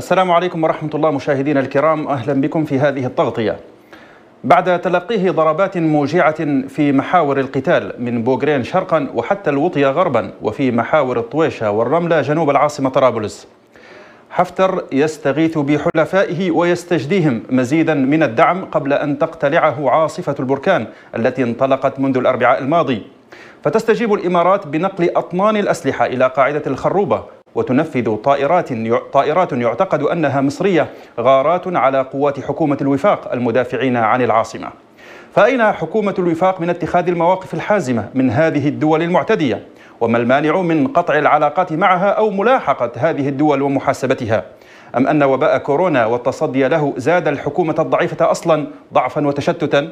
السلام عليكم ورحمة الله مشاهدينا الكرام. أهلا بكم في هذه التغطية. بعد تلقيه ضربات موجعة في محاور القتال من بوغرين شرقا وحتى الوطية غربا وفي محاور الطويشة والرملة جنوب العاصمة طرابلس. حفتر يستغيث بحلفائه ويستجديهم مزيدا من الدعم قبل أن تقتلعه عاصفة البركان التي انطلقت منذ الأربعاء الماضي. فتستجيب الإمارات بنقل أطنان الأسلحة إلى قاعدة الخروبة وتنفذ طائرات طائرات يعتقد أنها مصرية غارات على قوات حكومة الوفاق المدافعين عن العاصمة. فأين حكومة الوفاق من اتخاذ المواقف الحازمة من هذه الدول المعتدية؟ وما المانع من قطع العلاقات معها أو ملاحقة هذه الدول ومحاسبتها؟ أم أن وباء كورونا والتصدي له زاد الحكومة الضعيفة أصلا ضعفا وتشتتا؟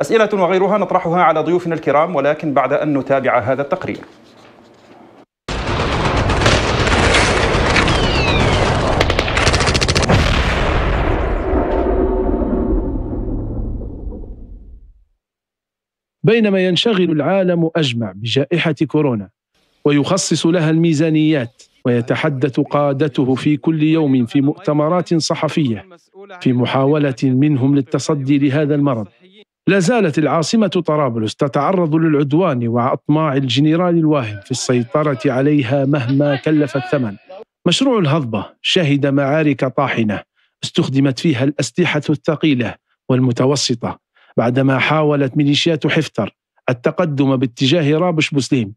أسئلة وغيرها نطرحها على ضيوفنا الكرام ولكن بعد أن نتابع هذا التقرير بينما ينشغل العالم أجمع بجائحة كورونا ويخصص لها الميزانيات ويتحدث قادته في كل يوم في مؤتمرات صحفية في محاولة منهم للتصدي لهذا المرض. لا زالت العاصمة طرابلس تتعرض للعدوان وأطماع الجنرال الواهم في السيطرة عليها مهما كلف الثمن. مشروع الهضبة شهد معارك طاحنة استخدمت فيها الأسلحة الثقيلة والمتوسطة بعدما حاولت ميليشيات حفتر التقدم باتجاه رابش بوسليم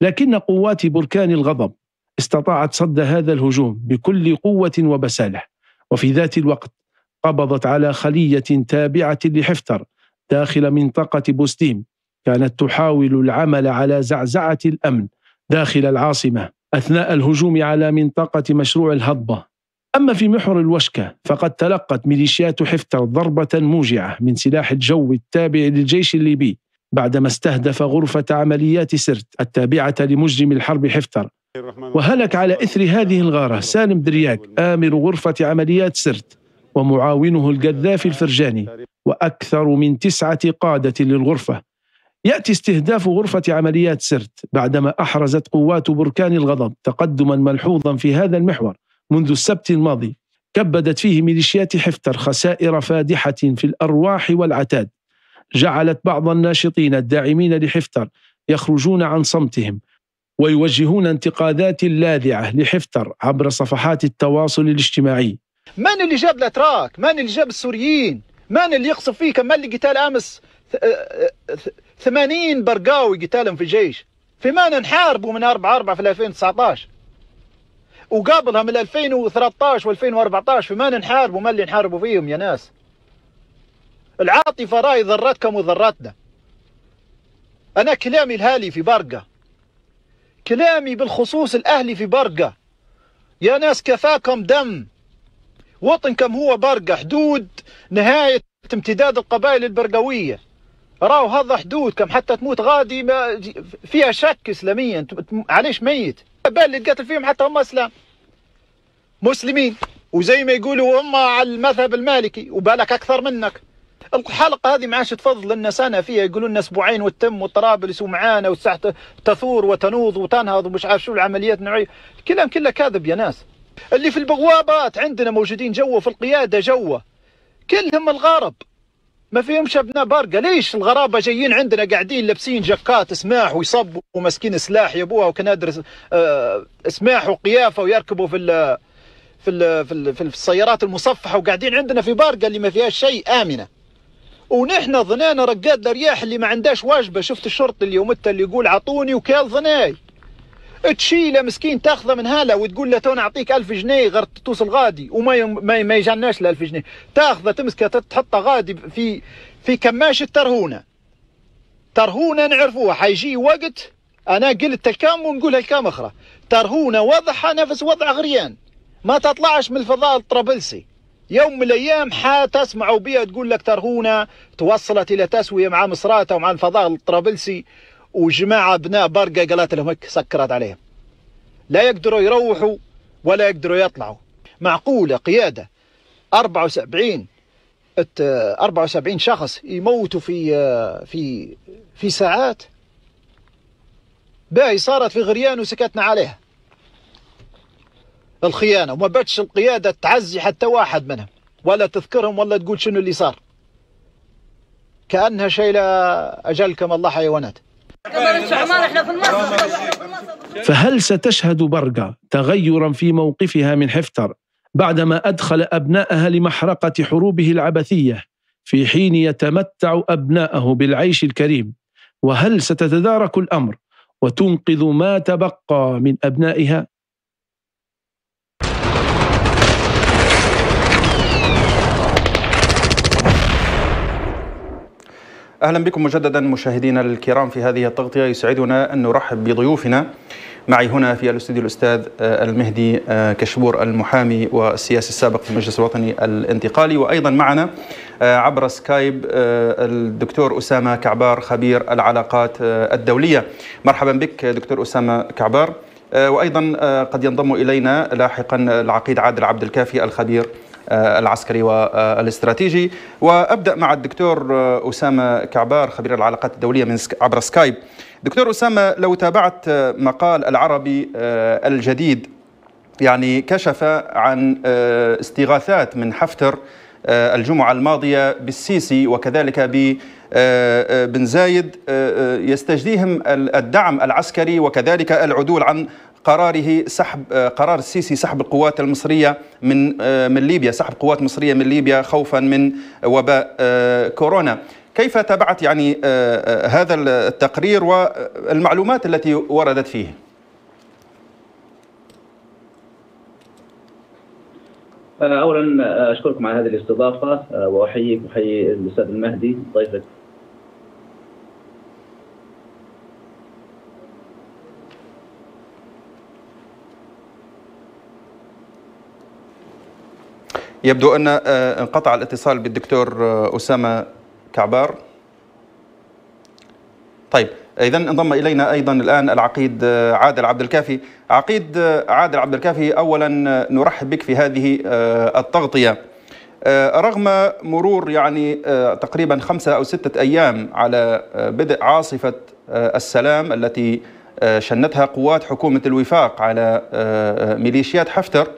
لكن قوات بركان الغضب استطاعت صد هذا الهجوم بكل قوة وبسالة. وفي ذات الوقت قبضت على خلية تابعة لحفتر داخل منطقة بوسليم كانت تحاول العمل على زعزعة الأمن داخل العاصمة أثناء الهجوم على منطقة مشروع الهضبة. أما في محور الوشكة فقد تلقت ميليشيات حفتر ضربة موجعة من سلاح الجو التابع للجيش الليبي بعدما استهدف غرفة عمليات سرت التابعة لمجرم الحرب حفتر. وهلك على إثر هذه الغارة سالم درياك آمر غرفة عمليات سرت ومعاونه القذافي الفرجاني وأكثر من تسعة قادة للغرفة. يأتي استهداف غرفة عمليات سرت بعدما أحرزت قوات بركان الغضب تقدما ملحوظا في هذا المحور. منذ السبت الماضي كبدت فيه ميليشيات حفتر خسائر فادحة في الأرواح والعتاد. جعلت بعض الناشطين الداعمين لحفتر يخرجون عن صمتهم ويوجهون انتقادات لاذعة لحفتر عبر صفحات التواصل الاجتماعي. من اللي جاب الأتراك؟ من اللي جاب السوريين؟ من اللي يقصف فيه كم اللي قتال أمس 80 برقاوي قتالهم في الجيش؟ في ما نحاربوا من 4 4 في 2019 وقابلها من 2013 و2014 فما نحاربوا؟ ما اللي نحاربوا فيهم يا ناس؟ العاطفة راي ضرتكم وضرتنا أنا كلامي الهالي في برقة. كلامي بالخصوص الأهلي في برقة. يا ناس كفاكم دم. وطنكم هو برقة حدود نهاية امتداد القبائل البرقوية. راو هذا حدودكم حتى تموت غادي ما فيها شك إسلاميا. علاش ميت؟ بال اللي تقتل فيهم حتى هم أسلام. مسلمين. وزي ما يقولوا هم على المذهب المالكي وبالك أكثر منك. الحلقة هذه ما عادش تفضل لنا سنة فيها يقولوا لنا أسبوعين وتم وطرابلس ومعانا والساعة تثور وتنوض وتنهض ومش عارف شو العمليات النوعيه الكلام كله كاذب يا ناس. اللي في البوابات عندنا موجودين جوا في القيادة جوا. كلهم الغرب ما فيهمش أبناء برقه ليش الغرابة جايين عندنا قاعدين لابسين جاكات سماح ويصبوا وماسكين سلاح يا ابوها وكنادر آه سماح وقيافة ويركبوا في ال في ال في, ال في السيارات المصفحة وقاعدين عندنا في برقه اللي ما فيهاش شيء آمنة. ونحن ظنينا رقاد الرياح اللي ما عندهاش واجبة. شفت الشرطي اليوم اللي يقول عطوني وكيل ظناي. تشيله مسكين تاخذه من هلا وتقول له تو نعطيك 1000 جنيه غير توصل غادي وما يم ما, ما يجناش ال 1000 جنيه. تاخذه تمسكه تحطها غادي في في كماش الترهونه ترهونة نعرفوها. حيجي وقت أنا قلت الكام ونقولها الكام أخرى. ترهونة وضعها نفس وضع غريان. ما تطلعش من الفضاء الطرابلسي. يوم من الأيام حتسمعوا بها تقول لك ترهونة توصلت إلى تسوية مع مصراته ومع الفضاء الطرابلسي. وجماعة أبناء برقة قالت لهم هيك سكرت عليهم. لا يقدروا يروحوا ولا يقدروا يطلعوا. معقولة قيادة 74 74 شخص يموتوا في في في ساعات؟ باهي صارت في غريان وسكتنا عليها. الخيانة وما باتش القيادة تعزي حتى واحد منهم ولا تذكرهم ولا تقول شنو اللي صار. كأنها شيلة أجلكم الله حيوانات. فهل ستشهد برقة تغيرا في موقفها من حفتر بعدما أدخل أبنائها لمحرقة حروبه العبثية في حين يتمتع أبناءه بالعيش الكريم؟ وهل ستتدارك الأمر وتنقذ ما تبقى من أبنائها؟ أهلا بكم مجددا مشاهدينا الكرام في هذه التغطية. يسعدنا أن نرحب بضيوفنا. معي هنا في الاستوديو الأستاذ المهدي كشبور المحامي والسياسي السابق في المجلس الوطني الانتقالي. وأيضا معنا عبر سكايب الدكتور أسامة كعبار خبير العلاقات الدولية. مرحبا بك دكتور أسامة كعبار. وأيضا قد ينضم إلينا لاحقا العقيد عادل عبد الكافي الخبير العسكري والاستراتيجي. وأبدأ مع الدكتور أسامة كعبار خبير العلاقات الدولية من عبر سكايب. دكتور أسامة لو تابعت مقال العربي الجديد يعني كشف عن استغاثات من حفتر الجمعة الماضية بالسيسي وكذلك بن زايد يستجديهم الدعم العسكري وكذلك العدول عن قراره سحب قرار السيسي سحب القوات المصرية من من ليبيا سحب قوات مصرية من ليبيا خوفا من وباء كورونا. كيف تابعت يعني هذا التقرير والمعلومات التي وردت فيه؟ اولا أشكركم على هذه الاستضافة وأحييك واحيي الأستاذ المهدي ضيفك. يبدو أن انقطع الاتصال بالدكتور أسامة كعبار. طيب اذا انضم إلينا أيضا الآن العقيد عادل عبد الكافي. عقيد عادل عبد الكافي اولا نرحب بك في هذه التغطية. رغم مرور يعني تقريبا خمسة أو ستة أيام على بدء عاصفة السلام التي شنتها قوات حكومة الوفاق على ميليشيات حفتر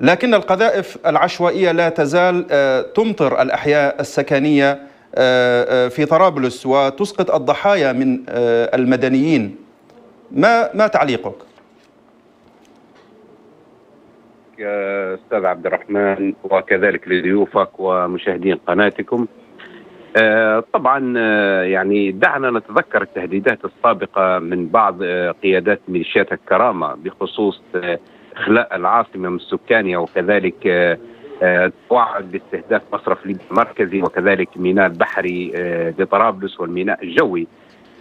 لكن القذائف العشوائية لا تزال تمطر الأحياء السكنية في طرابلس وتسقط الضحايا من المدنيين ما ما تعليقك؟ أستاذ عبد الرحمن وكذلك لضيوفك ومشاهدين قناتكم طبعا يعني دعنا نتذكر التهديدات السابقة من بعض قيادات ميليشيات الكرامة بخصوص إخلاء العاصمة من سكانها وكذلك توعد باستهداف مصرف ليبيا المركزي وكذلك ميناء البحري لطرابلس والميناء الجوي.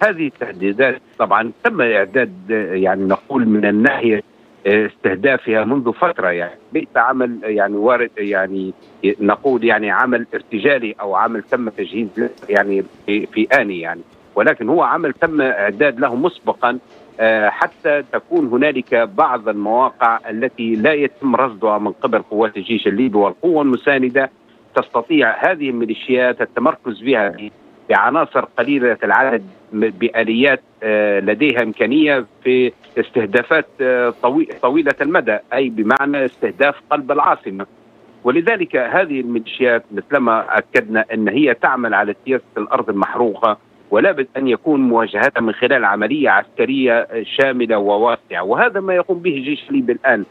هذه التهديدات طبعا تم إعداد يعني نقول من الناحية استهدافها منذ فترة يعني. ليس عمل يعني وارد يعني نقول يعني عمل ارتجالي أو عمل تم تجهيز يعني في, في آني يعني. ولكن هو عمل تم إعداد له مسبقا حتى تكون هنالك بعض المواقع التي لا يتم رصدها من قبل قوات الجيش الليبي والقوة المساندة. تستطيع هذه الميليشيات التمركز بها بعناصر قليلة العدد بآليات لديها إمكانية في استهدافات طويلة المدى أي بمعنى استهداف قلب العاصمة. ولذلك هذه الميليشيات مثلما أكدنا أن هي تعمل على سياسة الأرض المحروقة ولا بد أن يكون مواجهتها من خلال عملية عسكرية شاملة وواسعه وهذا ما يقوم به الجيش الليبي الآن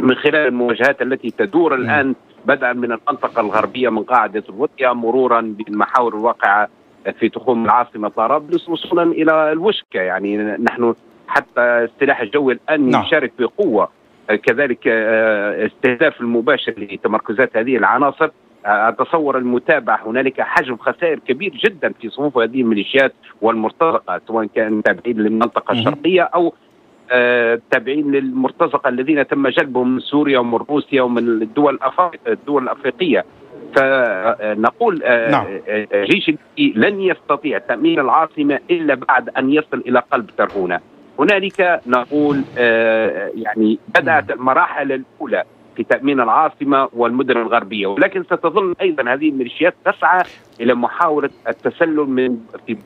من خلال المواجهات التي تدور الآن بدءا من المنطقة الغربية من قاعدة الوطيه مرورا بالمحاور الواقعة في تخوم العاصمة طرابلس وصولا إلى الوشكة. يعني نحن حتى السلاح الجوي الآن نعم. يشارك بقوة. كذلك استهداف المباشر لتمركزات هذه العناصر. أتصور المتابعة هنالك حجم خسائر كبير جدا في صفوف هذه الميليشيات والمرتزقة سواء كان تابعين للمنطقة الشرقية أو تابعين للمرتزقة الذين تم جلبهم من سوريا ومن روسيا ومن الدول الدول الأفريقية. فنقول نعم. جيش لن يستطيع تأمين العاصمة إلا بعد أن يصل إلى قلب ترهونة. هنالك نقول يعني بدأت المراحل الأولى. في تأمين العاصمة والمدن الغربية. ولكن ستظل أيضا هذه الميليشيات تسعى إلى محاولة التسلل من في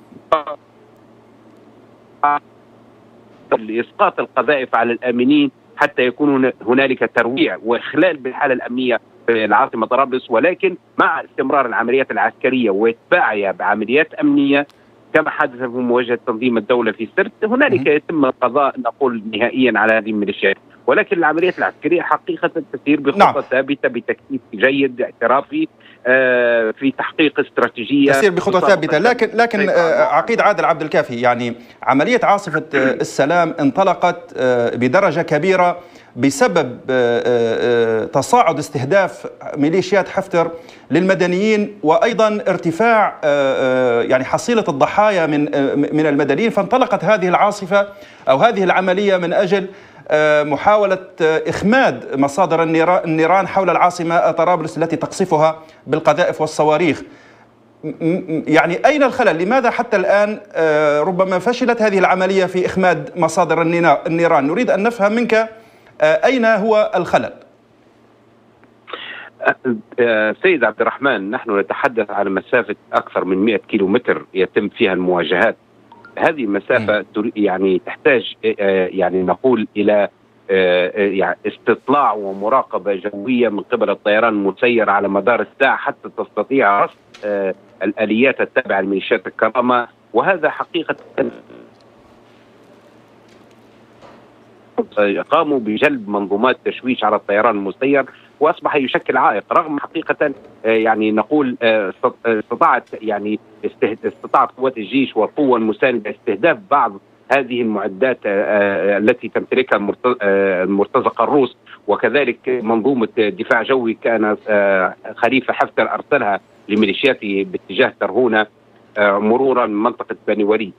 لإسقاط القذائف على الآمنين حتى يكون هنالك ترويع وإخلال بالحالة الأمنية في العاصمة طرابلس. ولكن مع استمرار العمليات العسكرية واتباعها بعمليات أمنية كما حدث في مواجهة تنظيم الدولة في سرت هنالك يتم القضاء نقول نهائيا على هذه الميليشيات. ولكن العمليات العسكرية حقيقة تسير بخطة نعم. ثابتة بتكتيك جيد اعترافي آه في تحقيق استراتيجية. تسير بخطى ثابتة. لكن لكن آه عقيد عادل عبد الكافي يعني عملية عاصفة آه، السلام انطلقت بدرجة كبيرة بسبب آه، تصاعد استهداف ميليشيات حفتر للمدنيين وأيضا ارتفاع يعني حصيلة الضحايا من من المدنيين فانطلقت هذه العاصفة أو هذه العملية من أجل آه، محاولة آه، إخماد مصادر النيران حول العاصمة طرابلس التي تقصفها بالقذائف والصواريخ يعني أين الخلل؟ لماذا حتى الآن آه، ربما فشلت هذه العملية في إخماد مصادر النيران؟ نريد أن نفهم منك أين هو الخلل؟ سيد عبد الرحمن نحن نتحدث عن مسافة أكثر من 100 كيلومتر يتم فيها المواجهات. هذه المسافة يعني تحتاج آه، آه، يعني نقول آه، يعني استطلاع ومراقبة جوية من قبل الطيران المسير على مدار الساعة حتى تستطيع رصد الآليات التابعة لميليشيات الكرامة. وهذا قاموا بجلب منظومات تشويش على الطيران المسير وأصبح يشكل عائق رغم حقيقة آه، يعني نقول آه، آه، استطاعت يعني استطاعت قوات الجيش والقوه المسانده استهداف بعض هذه المعدات التي تمتلكها المرتزقة الروس. وكذلك منظومة دفاع جوي كان خليفة حفتر أرسلها لميليشياته باتجاه ترهونة مرورا من منطقة بني وليد.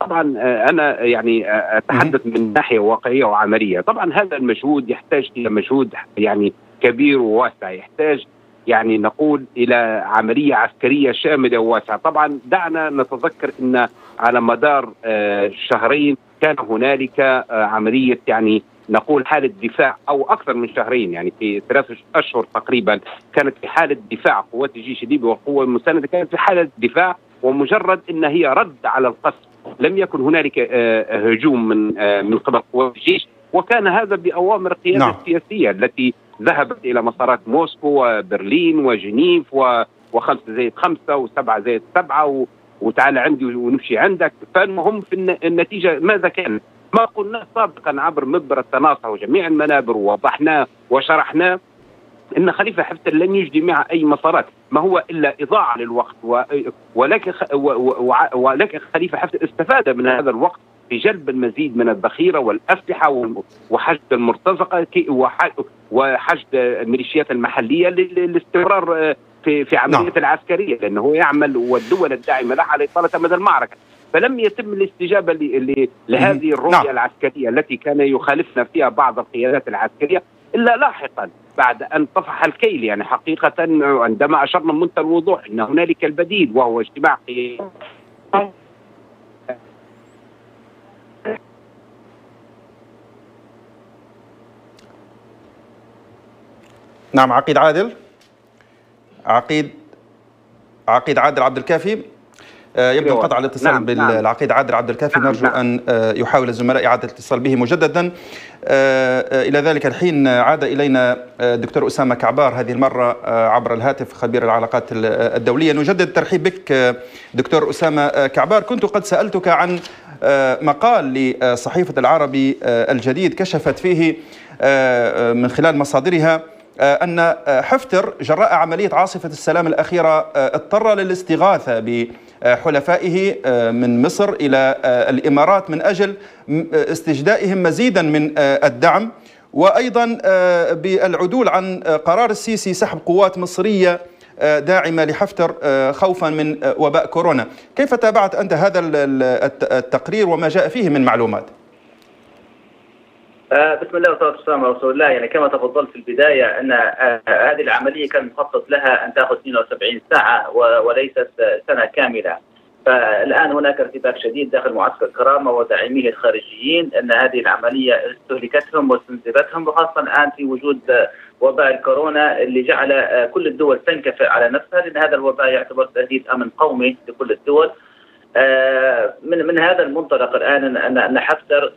طبعا أنا يعني أتحدث من ناحية واقعية وعملية. طبعا هذا المجهود يحتاج إلى مجهود يعني كبير وواسع. يحتاج يعني نقول إلى عملية عسكرية شاملة وواسعة، طبعا دعنا نتذكر إن على مدار آه، شهرين كان هنالك آه، عملية يعني نقول حالة دفاع أو أكثر من شهرين يعني في ثلاث أشهر تقريبا كانت في حالة دفاع قوات الجيش الليبي والقوه المسانده كانت في حالة دفاع ومجرد إن هي رد على القصف لم يكن هنالك آه، هجوم من من قبل قوات الجيش وكان هذا بأوامر القيادة نعم. السياسية التي ذهبت إلى مسارات موسكو وبرلين وجنيف و وخمسة زائد خمسة وسبعة زائد سبعة و... وتعال عندي ونمشي عندك فالمهم في النتيجة ماذا كان ما قلنا سابقا عبر مبر التناصر وجميع المنابر ووضحناه وشرحناه إن خليفة حفتر لن يجدي معه أي مسارات ما هو إلا إضاعة للوقت. ولكن. ولكن خليفة حفتر استفاد من هذا الوقت في جلب المزيد من الذخيرة والأسلحة وحشد المرتزقة وحشد الميليشيات المحلية للاستمرار آه، في في عملية نعم. العسكرية لأنه هو يعمل والدول الداعمة له على إطالة مدى المعركة فلم يتم الاستجابة لهذه الرؤية نعم. العسكرية التي كان يخالفنا فيها بعض القيادات العسكرية إلا لاحقا بعد أن طفح الكيل. يعني حقيقة عندما أشرنا بمنتهى الوضوح إن هنالك البديل وهو اجتماع نعم عقيد عادل. عقيد عقيد عادل عبد الكافي. يبدو أيوة. انقطع الاتصال نعم. بالعقيد نعم. عادل عبد الكافي نعم. نرجو نعم. أن آه، يحاول الزملاء إعادة الاتصال به مجددا آه، إلى ذلك الحين عاد إلينا الدكتور أسامة كعبار هذه المرة عبر الهاتف خبير العلاقات الدولية نجدد الترحيب بك دكتور أسامة كعبار كنت قد سألتك عن مقال لصحيفة العربي الجديد كشفت فيه من خلال مصادرها آه، أن آه، حفتر جراء عملية عاصفة السلام الأخيرة آه، اضطر للاستغاثة بحلفائه من مصر إلى الإمارات من أجل استجدائهم مزيدا من الدعم وأيضا بالعدول عن قرار السيسي سحب قوات مصرية داعمة لحفتر خوفا من وباء كورونا كيف تابعت أنت هذا التقرير وما جاء فيه من معلومات؟ آه، بسم الله والصلاة والسلام على رسول الله. يعني كما تفضلت في البداية أن آه، هذه العملية كان مخطط لها أن تأخذ 72 ساعة وليست سنة كاملة. فالآن هناك ارتباك شديد داخل معسكر كرامة وداعميه الخارجيين أن هذه العملية استهلكتهم واستنزفتهم وخاصة الآن في وجود وباء الكورونا اللي جعل كل الدول تنكفئ على نفسها. لأن هذا الوباء يعتبر تهديد أمن قومي لكل الدول. آه، من من هذا المنطلق الآن أن حفتر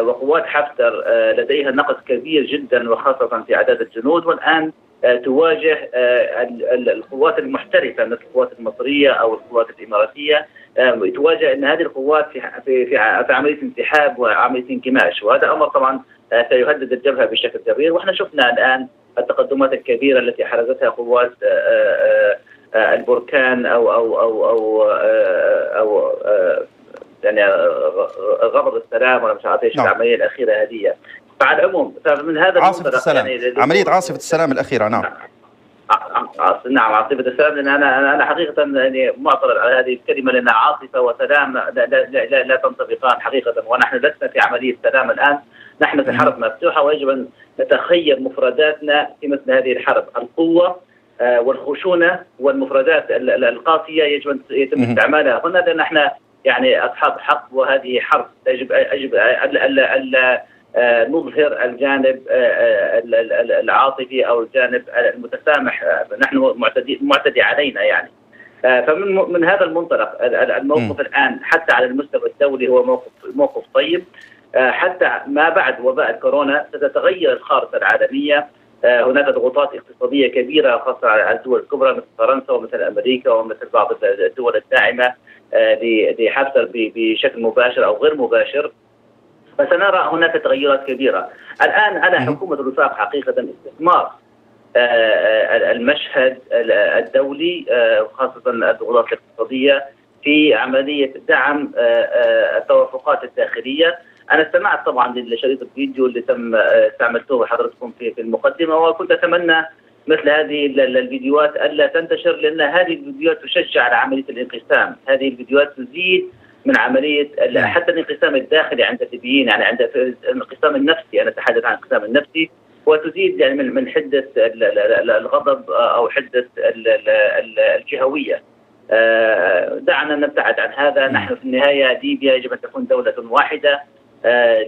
وقوات حفتر لديها نقص كبير جدا وخاصة في أعداد الجنود. والآن تواجه القوات المحترفة مثل القوات المصرية أو القوات الإماراتية. تواجه إن هذه القوات في في عملية انسحاب وعملية انكماش. وهذا أمر طبعا سيهدد الجبهة بشكل كبير. وإحنا شفنا الآن التقدمات الكبيرة التي حرزتها قوات البركان أو أو أو أو أو, أو يعني غضب السلام ولا مش عارف إيش نعم. العملية الأخيرة هذه. فعلى العموم فمن هذا عاصفة السلام. يعني عملية عاصفة السلام الأخيرة نعم. نعم عاصفة السلام لأن أنا أنا حقيقة يعني معترض على هذه الكلمة لأن عاصفة وسلام لا, لا, لا, لا تنطبقان حقيقة. ونحن لسنا في عملية سلام الآن. نحن في حرب مفتوحة ويجب أن نتخيل مفرداتنا في مثل هذه الحرب. القوة والخشونة والمفردات القاسية يجب أن يتم استعمالها. هنا لأن إحنا يعني أصحاب حق وهذه حرب. يجب يجب الا الا نظهر الجانب العاطفي أو الجانب المتسامح نحن معتدي معتدي علينا يعني. فمن من هذا المنطلق الموقف م. الآن حتى على المستوى الدولي هو موقف موقف طيب. حتى ما بعد وباء كورونا ستتغير الخارطة العالمية. هناك ضغوطات اقتصادية كبيرة خاصة على الدول الكبرى مثل فرنسا ومثل أمريكا ومثل بعض الدول الداعمة. لحفتر بشكل مباشر أو غير مباشر. فسنرى هناك تغيرات كبيرة. الآن على حكومة الوفاق حقيقة استثمار المشهد الدولي خاصة الضغوطات الاقتصادية في عملية دعم التوافقات الداخلية. أنا استمعت طبعا لشريط الفيديو اللي تم استعملتوه حضرتكم في المقدمة وكنت أتمنى مثل هذه الفيديوهات ألا تنتشر لأن هذه الفيديوهات تشجع على عملية الانقسام، هذه الفيديوهات تزيد من عملية حتى الانقسام الداخلي عند الليبيين يعني عند الانقسام النفسي. أنا أتحدث عن الانقسام النفسي. وتزيد يعني من من حدة الغضب أو حدة الجهوية. دعنا نبتعد عن هذا، نحن في النهاية ليبيا يجب أن تكون دولة واحدة. آه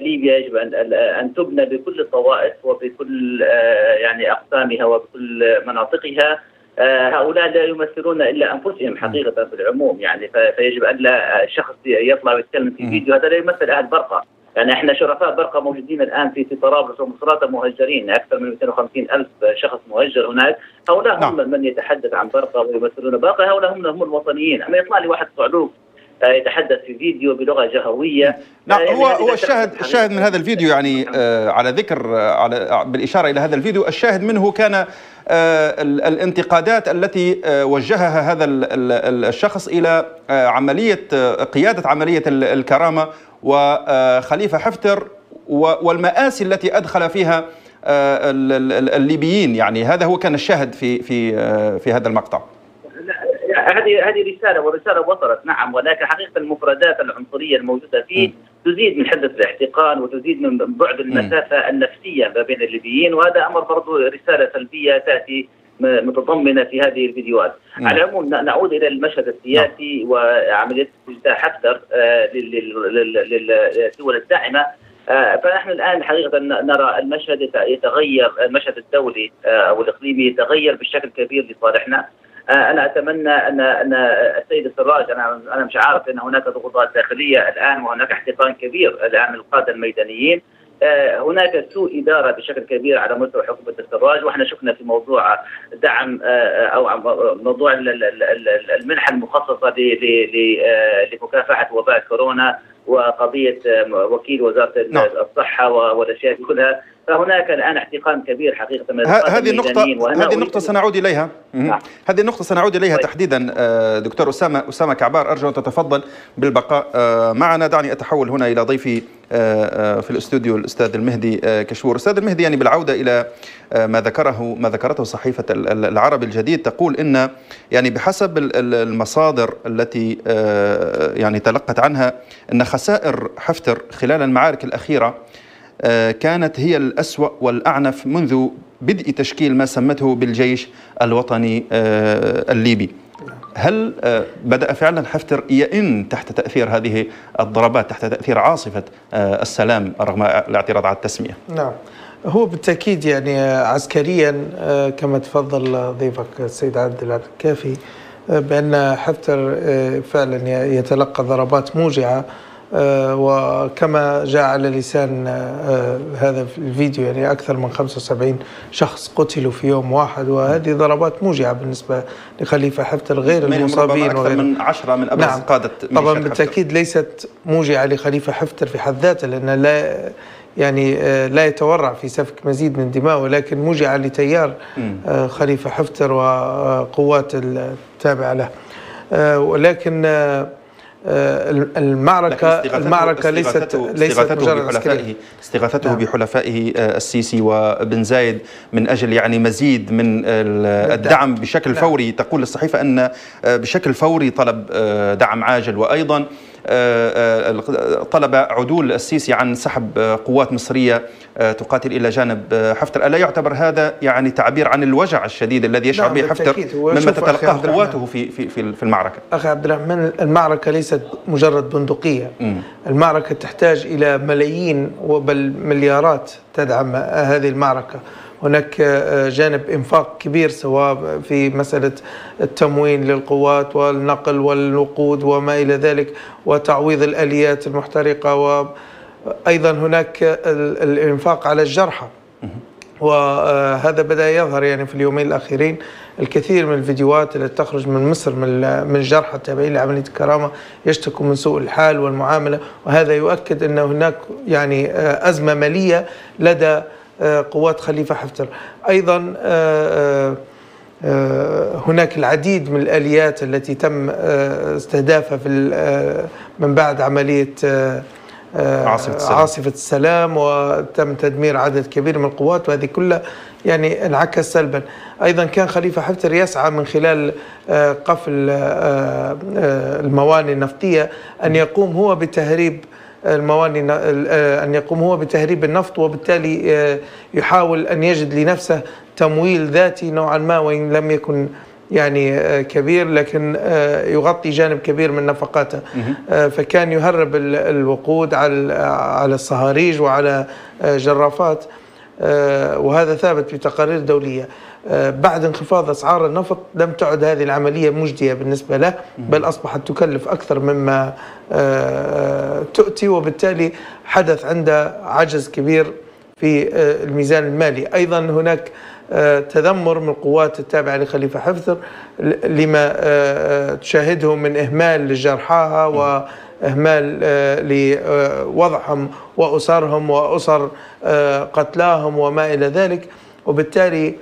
ليبيا يجب ان ان تبنى بكل الطوائف وبكل آه يعني أقسامها وبكل مناطقها. آه هؤلاء لا يمثلون إلا أنفسهم حقيقة في العموم يعني. فيجب أن لا شخص يطلع ويتكلم في فيديو. هذا لا يمثل أهل برقة. يعني إحنا شرفاء برقة موجودين الآن في في طرابلس ومصرات مهجرين. أكثر من 250 ألف شخص مهجر هناك. هؤلاء هم نعم. من يتحدث عن برقة ويمثلون برقة. هؤلاء هم هم الوطنيين. أما يطلع لي واحد صعلوك يتحدث في فيديو بلغة جهوية. نعم يعني هو هو الشاهد الشاهد من هذا الفيديو يعني آه على ذكر على بالإشارة إلى هذا الفيديو الشاهد منه كان آه الانتقادات التي آه وجهها هذا الشخص إلى آه عملية قيادة عملية الكرامة وخليفه حفتر والمآسي التي أدخل فيها الليبيين. يعني هذا هو كان الشاهد في في في هذا المقطع. هذه هذه رسالة ورساله وصلت نعم. ولكن حقيقة المفردات العنصرية الموجودة فيه تزيد من حدة الاحتقان وتزيد من بعد المسافة النفسية ما بين الليبيين وهذا أمر برضو رسالة سلبية تأتي متضمنة في هذه الفيديوهات. على العموم نعود إلى المشهد السياسي وعملية استفتاء حفتر للدول الداعمة. فنحن الآن حقيقة نرى المشهد يتغير المشهد الدولي أو الاقليمي يتغير بشكل كبير لصالحنا. أنا أتمنى ان أن السيد السراج أنا أنا مش عارف إن هناك ضغوطات داخلية الآن وهناك احتقان كبير الآن من القادة الميدانيين. هناك سوء إدارة بشكل كبير على مستوى حكومة السراج وإحنا شفنا في موضوع دعم أو موضوع المنحة المخصصة لمكافحة وباء كورونا وقضية وكيل وزارة الصحة والأشياء كلها. فهناك الآن احتقان كبير حقيقة من هذه النقطة هذه النقطة سنعود إليها نعم. هذه النقطة سنعود إليها طيب. تحديدا دكتور اسامة أسامة كعبار أرجو أن تتفضل بالبقاء معنا دعني أتحول هنا إلى ضيفي في الاستوديو الأستاذ المهدي كشور أستاذ المهدي يعني بالعودة إلى ما ذكره ما ذكرته صحيفة العربي الجديد تقول إن يعني بحسب المصادر التي يعني تلقت عنها إن خسائر حفتر خلال المعارك الأخيرة كانت هي الأسوأ والأعنف منذ بدء تشكيل ما سمته بالجيش الوطني الليبي. هل بدأ فعلا حفتر يئن تحت تأثير هذه الضربات تحت تأثير عاصفة السلام رغم الاعتراض على التسمية؟ نعم. هو بالتأكيد يعني عسكريا كما تفضل ضيفك السيد عبد الكافي بأن حفتر فعلا يتلقى ضربات موجعة آه، وكما جاء على لسان آه، هذا في الفيديو يعني أكثر من 75 شخص قتلوا في يوم واحد وهذه ضربات موجعة بالنسبة لخليفة حفتر غير المصابين وغير من عشرة من أبرز نعم. قادة طبعا بالتأكيد ليست موجعة لخليفة حفتر في حد ذاته لأن لا يعني آه، لا يتورع في سفك مزيد من دماء ولكن موجعة لتيار آه، خليفة حفتر وقوات التابعة له. آه، ولكن آه، آه، المعركة لكن استغاثته- المعركة ليست ليست مجرد بحلفائه استغاثته نعم. بحلفائه آه، السيسي وبن زايد من أجل يعني مزيد من ال- الدعم بشكل نعم. فوري تقول الصحيفة أن آه، بشكل فوري طلب آه، دعم عاجل وأيضا آه، آه، طلب عدول السيسي عن سحب قوات مصرية آه، تقاتل إلى جانب حفتر. ألا يعتبر هذا يعني تعبير عن الوجع الشديد الذي يشعر نعم، به حفتر مما تتلقاه. قواته في في في في المعركة. أخي عبد الرحمن المعركة ليست مجرد بندقية. المعركة تحتاج إلى ملايين وبل مليارات تدعم هذه المعركة. هناك جانب إنفاق كبير سواء في مسألة التموين للقوات والنقل والوقود وما إلى ذلك وتعويض الآليات المحترقة وأيضا هناك ال- الإنفاق على الجرحى. وهذا بدأ يظهر يعني في اليومين الأخيرين. الكثير من الفيديوهات التي تخرج من مصر من من الجرحى التابعين لعملية الكرامة يشتكوا من سوء الحال والمعاملة. وهذا يؤكد أن هناك يعني آه، أزمة مالية لدى آه، قوات خليفة حفتر أيضا آه، آه، آه، هناك العديد من الآليات التي تم آه، استهدافها في آه، من بعد عملية آه، آه، عاصفة السلام. عاصفة السلام وتم تدمير عدد كبير من القوات وهذه كلها يعني انعكس سلبا أيضا كان خليفة حفتر يسعى من خلال آه، قفل آه، آه، الموانئ النفطية أن يقوم هو بتهريب الموانئ آه، أن يقوم هو بتهريب النفط وبالتالي آه، يحاول أن يجد لنفسه تمويل ذاتي نوعا ما وإن لم يكن يعني آه، كبير لكن آه، يغطي جانب كبير من نفقاته. فكان يهرب ال- الوقود على على الصهاريج وعلى جرافات وهذا ثابت بتقارير دولية. آه، بعد انخفاض أسعار النفط لم تعد هذه العملية مجدية بالنسبة له بل أصبحت تكلف أكثر مما آه، تؤتي وبالتالي حدث عنده عجز كبير في آه، الميزان المالي. أيضا هناك آه، تذمر من القوات التابعة لخليفة حفتر لما آه، آه، تشاهده من إهمال لجرحاها وإهمال آه، لوضعهم وأسرهم وأسر آه، قتلاهم وما إلى ذلك. وبالتالي آه،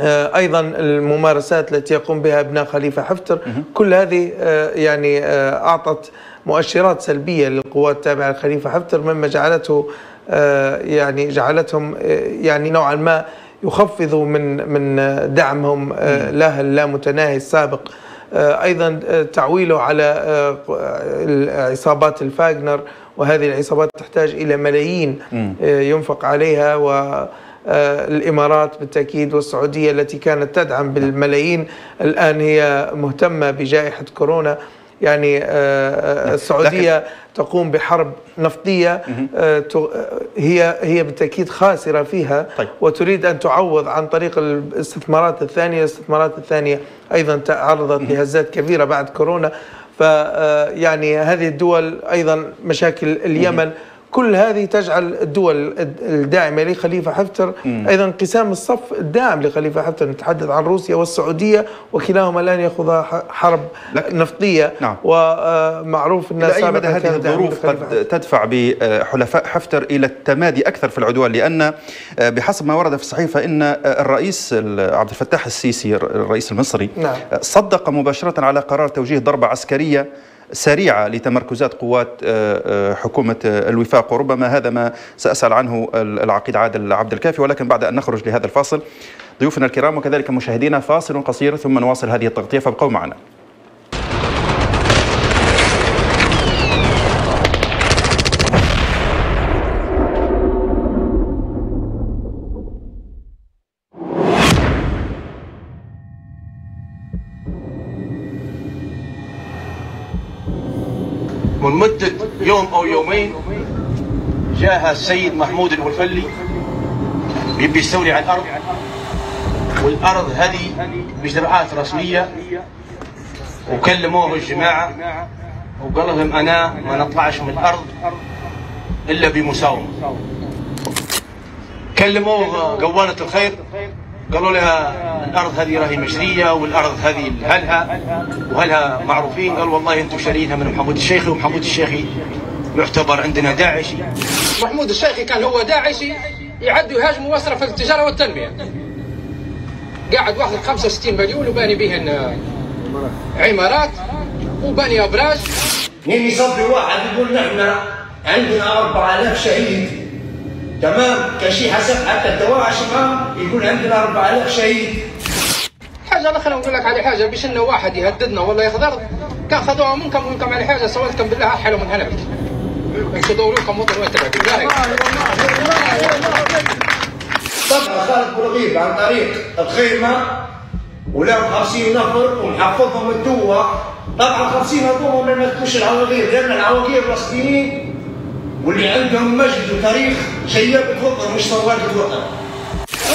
أيضا الممارسات التي يقوم بها ابناء خليفة حفتر كل هذه آه، يعني آه، أعطت مؤشرات سلبية للقوات التابعة لخليفة حفتر مما جعلته آه، يعني جعلتهم آه، يعني نوعا ما يخفضوا من من دعمهم آه، له اللامتناهي السابق. آه، أيضا آه، تعويله على آه، عصابات الفاغنر وهذه العصابات تحتاج إلى ملايين آه، ينفق عليها و آه، الإمارات بالتأكيد والسعودية التي كانت تدعم بالملايين الآن هي مهتمة بجائحة كورونا. يعني آه، آه، السعودية تقوم بحرب آه، هي هي بالتأكيد خاسرة فيها. طيب. وتريد أن تعوض عن طريق الاستثمارات الثانية، الاستثمارات الثانية أيضا تعرضت لهزات كبيرة بعد كورونا. ف آه، يعني هذه الدول أيضا مشاكل اليمن كل هذه تجعل الدول الداعمة لخليفة حفتر. أيضا انقسام الصف الداعم لخليفة حفتر. نتحدث عن روسيا والسعودية وكلاهما الآن يخوضا حرب نفطية. نعم. ومعروف إن إلى أي مدى هذه الظروف لخليفة قد تدفع بحلفاء حفتر إلى التمادي أكثر في العدوان؟ لأن بحسب ما ورد في الصحيفة أن الرئيس عبد الفتاح السيسي الرئيس المصري نعم. صدق مباشرة على قرار توجيه ضربة عسكرية سريعة لتمركزات قوات حكومة الوفاق وربما هذا ما سأسأل عنه العقيد عادل عبد الكافي. ولكن بعد أن نخرج لهذا الفاصل ضيوفنا الكرام وكذلك مشاهدينا فاصل قصير ثم نواصل هذه التغطية فابقوا معنا. من مدة يوم أو يومين جاها السيد محمود الولفلي يبي يستولي على الأرض والأرض هذه بإجراءات رسمية وكلموه الجماعة وقال لهم أنا ما نطلعش من الأرض إلا بمساومة. كلموا قوانة الخير قالوا لها الأرض هذه راهي مشريه والأرض هذه لهلها وهلها معروفين. قال والله أنتم شارينها من محمود الشيخي ومحمود الشيخي يعتبر عندنا داعشي. محمود الشيخي كان هو داعشي يعدوا يهاجموا مصر في التجارة والتنمية. قاعد واخذ 65 مليون وباني بهن عمارات وباني أبراج. نيجي يصبي واحد يقول نحن عندنا 4000 شهيد. تمام؟ كشي حسب حتى الدواعش ما يقول عندنا 4000 شهيد. حاجة الاخرى نقول لك على حاجة باش إنه واحد يهددنا ولا يخضر كان خذوها منكم ومنكم على حاجة سوالتكم بالله حلو من هنا يشدوا لكم وطن ويتبع طبعا خالد بورغيب عن طريق الخيمة ولهم 50 نفر ومحفظهم الدوة طبعا 50 هذوما ما يمثلوش العواقير لأن العواقير رسميين واللي عندهم مجد وتاريخ شياب الوطن مش سواد الوطن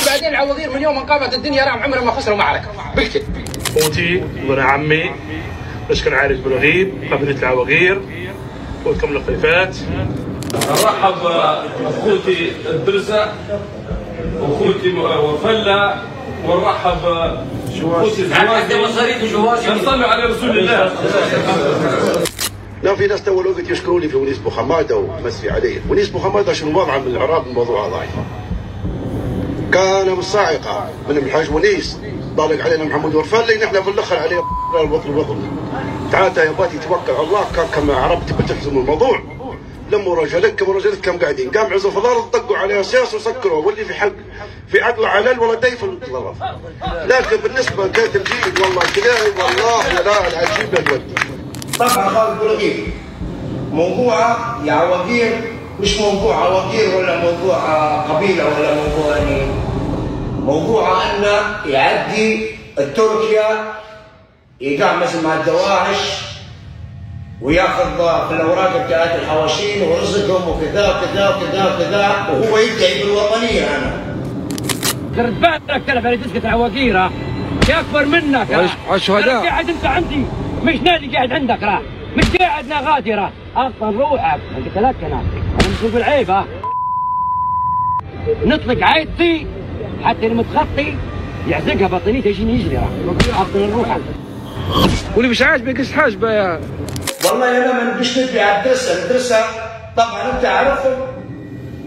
وبعدين العواقير من يوم قامت الدنيا راهم عمرهم ما خسروا معركة. بكتب. خوتي وأنا عمي باش كان عارف بالغيب قبيلة العواقير قلتكم القيفات نرحب أخوتي الدرزة واخوتي وفلة ونرحب أخوتي الزواجي نصلي على رسول الله. لا في ناس تو الوقت يشكروا لي في ونيس بو حماده ومسي عليه ونيس بو حماده شنو وضعه من العراق الموضوع ضعيف كان بالصاعقه من الحاج ونيس ضالق علينا محمد ورفلي نحن في الأخر عليه البطل البطل تعال يا باتي توكل على الله كما عربت بتحزم الموضوع. لموا رجلك ورجلك كم قاعدين. قام عزوا فضار طقوا عليه سياس وسكروا. واللي في حق في عقل علل ولا الظرف لكن بالنسبة لكيت الجيد والله كذا والله لا العجيب الود طبعا خالد بورغيب موضوع يا عواقير مش موضوع عواقير ولا موضوع قبيلة ولا موضوع يعني موضوع إن يعدي التركيا يقعمز مع الدواعش ويأخذ في الأوراق بتاعت الحواشين ورزقهم وكذا وكذا وكذا وكذا وهو يدعي بالوطنيه أنا. درت بالك تلف على تسكت عواقيره يا أكبر منك. الشهداء قاعد أنت عندي. مش نادي قاعد عندك راه مش قاعد نغادي راه أصلا روحك قلت لك أنا. أنا مسوق العيب ها. نطلق عيدتي حتى المتخطي يعزقها بطنيته يجيني يجري راه أصلا روحك. واللي مش عاجبك؟ إيش حاجبه يا؟ والله أنا ما نبيش ندري على الدرسة. الدرسة طبعا أنت عارفهم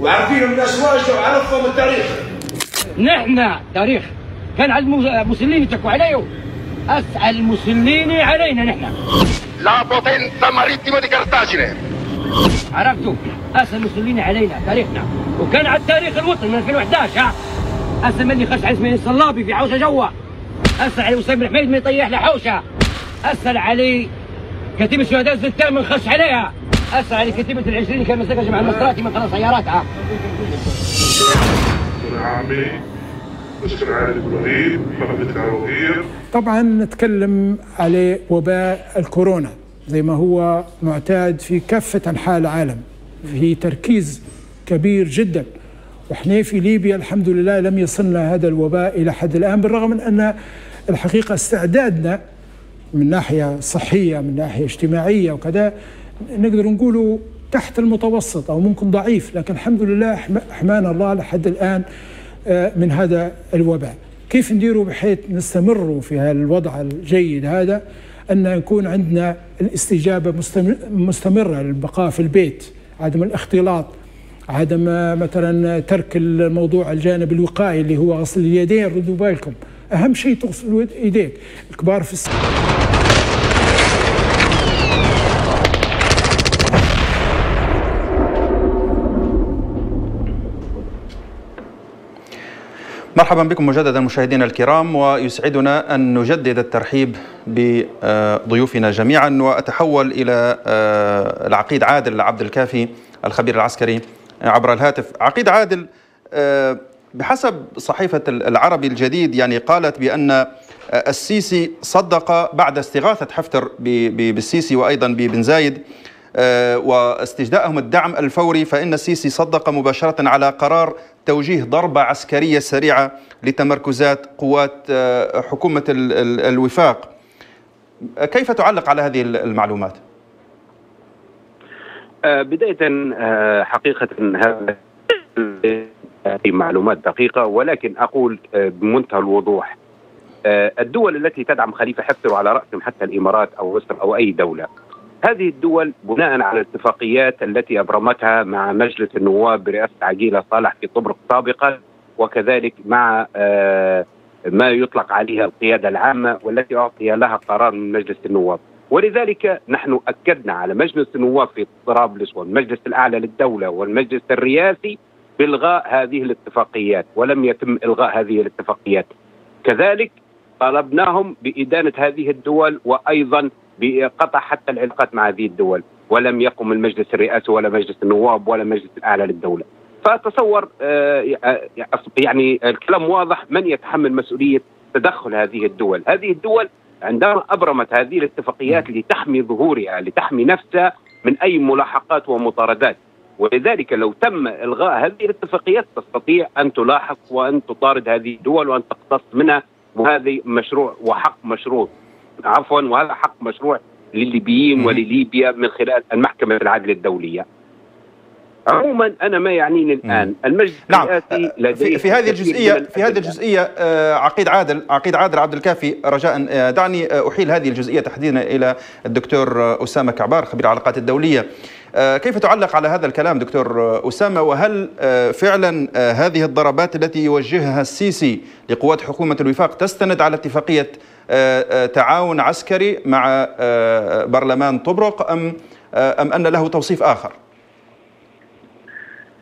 وعارفينهم ناس واجده وعارفهم التاريخ. نحن تاريخ. كان على المسلمين يتكوا عليه أسأل المسلمين علينا نحن. لا potenza marittima di Cartagine. عرفتوا أسأل المسلمين علينا تاريخنا. وكان على التاريخ الوطني من 2011 ها؟ أسأل من اللي خش على اسماعيل الصلابي في حوشه جوا أسأل علي وسام الحميد من يطيح له حوشة. أسأل علي كتيبة شهداء الزلتان من خش عليها. أسأل علي كتيبة العشرين كان مسكها جماعة المصراتي من خلاص سياراتها عمي بشكر عالي بالغيب قبيله العواقير طبعا نتكلم على وباء الكورونا زي ما هو معتاد في كافة أنحاء العالم. في تركيز كبير جدا. وإحنا في ليبيا الحمد لله لم يصلنا هذا الوباء إلى حد الآن بالرغم من أن الحقيقة استعدادنا من ناحية صحية من ناحية اجتماعية وكذا نقدر نقوله تحت المتوسط أو ممكن ضعيف. لكن الحمد لله حمانا الله لحد الآن من هذا الوباء. كيف نديروا بحيث نستمروا في هذا الوضع الجيد هذا؟ أن يكون عندنا الاستجابة مستمرة للبقاء في البيت. عدم الاختلاط عدم مثلا ترك الموضوع الجانب الوقائي اللي هو غسل اليدين ردوا بالكم. أهم شيء تغسل يديك الكبار في السن. مرحبا بكم مجددا مشاهدينا الكرام ويسعدنا أن نجدد الترحيب بضيوفنا جميعا وأتحول إلى العقيد عادل عبد الكافي الخبير العسكري عبر الهاتف. عقيد عادل بحسب صحيفة العربي الجديد يعني قالت بأن السيسي صدق بعد استغاثة حفتر بالسيسي وأيضا ببن زايد واستجدائهم الدعم الفوري فإن السيسي صدق مباشرة على قرار توجيه ضربة عسكرية سريعة لتمركزات قوات حكومة الوفاق كيف تعلق على هذه المعلومات؟ آه بداية آه حقيقة هذا في معلومات دقيقة ولكن أقول آه بمنتهى الوضوح آه الدول التي تدعم خليفة حفتر وعلى راسهم حتى الإمارات أو مصر أو أي دولة هذه الدول بناء على الاتفاقيات التي أبرمتها مع مجلس النواب برئاسة عقيله صالح في طبرق سابقا وكذلك مع آه ما يطلق عليها القيادة العامة والتي أعطي لها قرار من مجلس النواب. ولذلك نحن أكدنا على مجلس النواب في طرابلس والمجلس الأعلى للدولة والمجلس الرئاسي بإلغاء هذه الاتفاقيات ولم يتم إلغاء هذه الاتفاقيات. كذلك طالبناهم بإدانة هذه الدول وأيضا بقطع حتى العلاقات مع هذه الدول ولم يقم المجلس الرئاسي ولا مجلس النواب ولا مجلس الأعلى للدولة. فأتصور يعني الكلام واضح من يتحمل مسؤولية تدخل هذه الدول؟ هذه الدول عندما أبرمت هذه الاتفاقيات لتحمي ظهورها لتحمي نفسها من أي ملاحقات ومطاردات. ولذلك لو تم إلغاء هذه الاتفاقيات تستطيع أن تلاحق وأن تطارد هذه الدول وأن تقتص منها وهذه مشروع وحق مشروع. عفوا وهذا حق مشروع للليبيين ولليبيا من خلال المحكمة العدل الدولية. عموما أنا ما يعنيني الآن. المجلس نعم. في, في هذه الجزئيه في هذه الجزئية عقيد عادل عقيد عادل عبد الكافي رجاء دعني أحيل هذه الجزئية تحديدا إلى الدكتور أسامة كعبار خبير العلاقات الدولية. كيف تعلق على هذا الكلام دكتور أسامة؟ وهل فعلا هذه الضربات التي يوجهها السيسي لقوات حكومة الوفاق تستند على اتفاقية تعاون عسكري مع برلمان طبرق أم أم أن له توصيف آخر؟